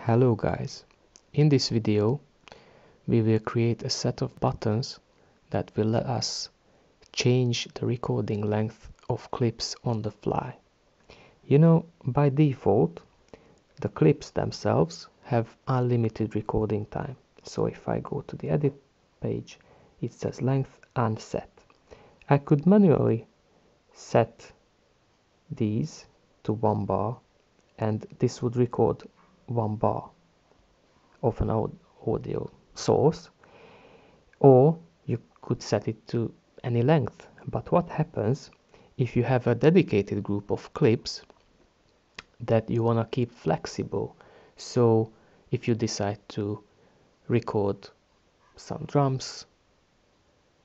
Hello guys, in this video we will create a set of buttons that will let us change the recording length of clips on the fly. You know, by default the clips themselves have unlimited recording time. So if I go to the edit page it says length unset. I could manually set these to one bar and this would record one bar of an audio source or you could set it to any length. But what happens if you have a dedicated group of clips that you want to keep flexible? So if you decide to record some drums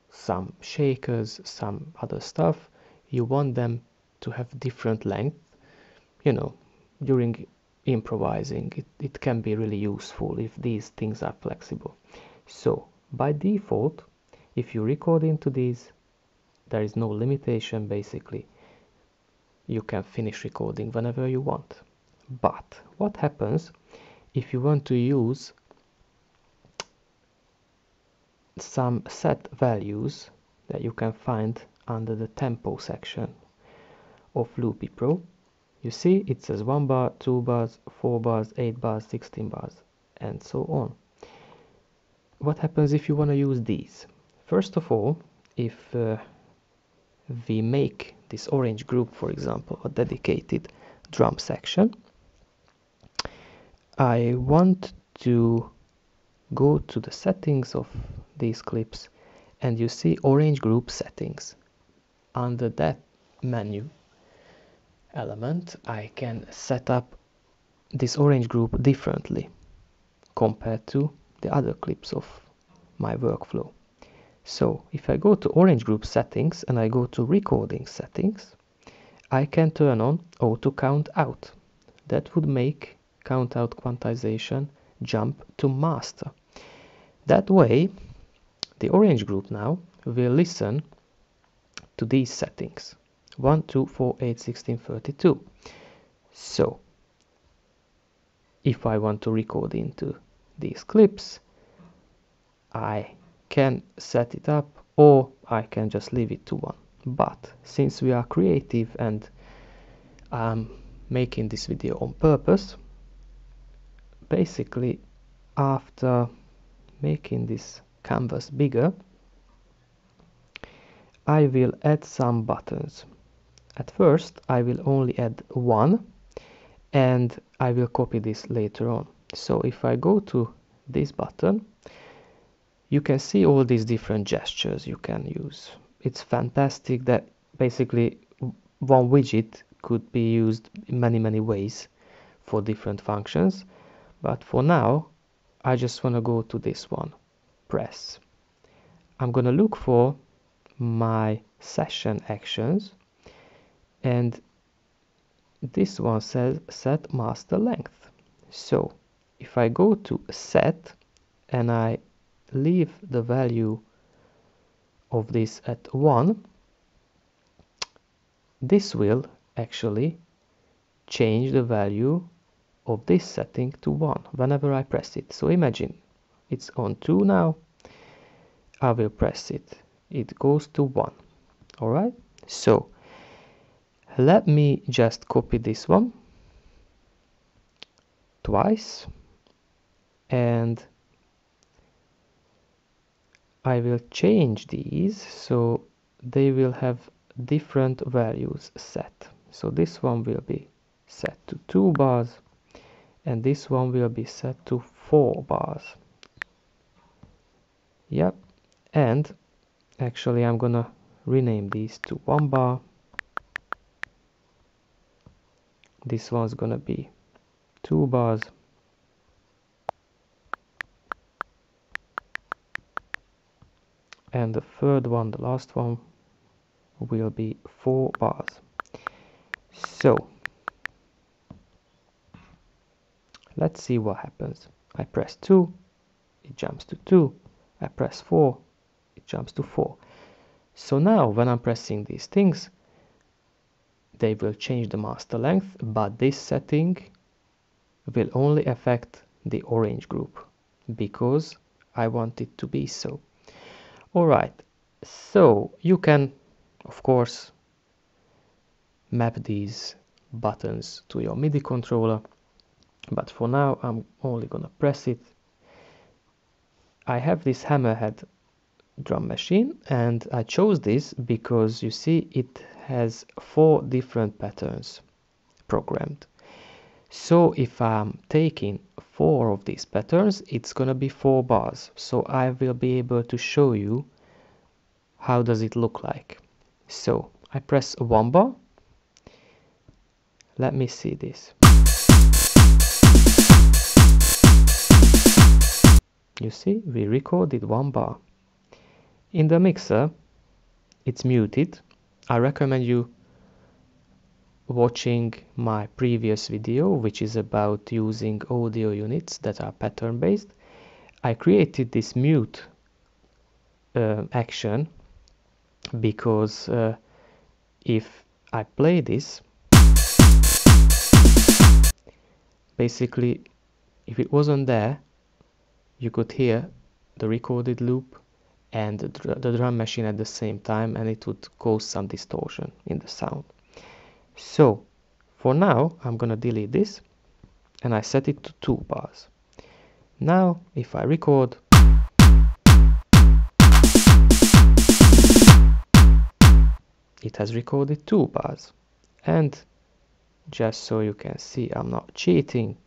some shakers some other stuff you want them to have different length you know during improvising it, it can be really useful if these things are flexible. So by default if you record into these there is no limitation basically you can finish recording whenever you want. But what happens if you want to use some set values that you can find under the tempo section of Loopy Pro you see it says 1 bar, 2 bars, 4 bars, 8 bars, 16 bars and so on. What happens if you want to use these? First of all, if uh, we make this orange group, for example, a dedicated drum section, I want to go to the settings of these clips and you see orange group settings. Under that menu element I can set up this orange group differently compared to the other clips of my workflow. So if I go to orange group settings and I go to recording settings, I can turn on auto count out. That would make count out quantization jump to master. That way, the orange group now will listen to these settings. 1, 2, 4, 8, 16, 32. So, if I want to record into these clips, I can set it up or I can just leave it to 1. But since we are creative and I'm making this video on purpose, basically after making this canvas bigger, I will add some buttons at first I will only add one and I will copy this later on. So if I go to this button, you can see all these different gestures you can use. It's fantastic that basically one widget could be used in many, many ways for different functions. But for now, I just want to go to this one, press. I'm going to look for my session actions and this one says set master length. So if I go to set and I leave the value of this at 1 this will actually change the value of this setting to 1 whenever I press it. So imagine it's on 2 now. I will press it. It goes to 1 alright so let me just copy this one twice and I will change these so they will have different values set. So this one will be set to 2 bars and this one will be set to 4 bars. Yep and actually I'm gonna rename these to 1 bar this one's gonna be. Two bars. And the third one the last one will be four bars. So let's see what happens. I press 2 it jumps to 2 I press 4 it jumps to 4 so now when I'm pressing these things they will change the master length but this setting will only affect the orange group because I want it to be so. Alright, so you can of course map these buttons to your MIDI controller but for now I'm only gonna press it I have this hammerhead drum machine and I chose this because you see it has four different patterns programmed so if I'm taking four of these patterns it's gonna be four bars so I will be able to show you how does it look like so I press one bar let me see this. You see, we recorded one bar. In the mixer, it's muted. I recommend you watching my previous video, which is about using audio units that are pattern based. I created this mute uh, action because uh, if I play this, basically if it wasn't there you could hear the recorded loop and the, dr the drum machine at the same time and it would cause some distortion in the sound. So for now I'm gonna delete this and I set it to two bars. Now if I record it has recorded two bars. And just so you can see I'm not cheating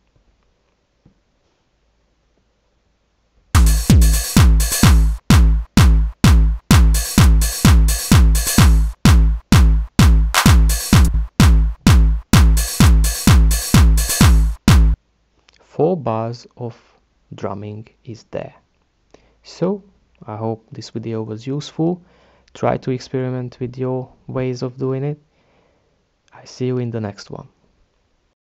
four bars of drumming is there. So I hope this video was useful. Try to experiment with your ways of doing it. I see you in the next one